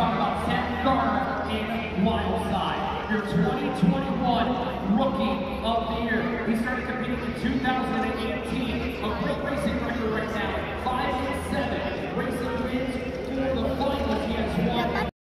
talking about Seth Garner in Wildside, your 2021 Rookie of the Year. He started competing in 2018. A great racing record right now, five and seven. Racing wins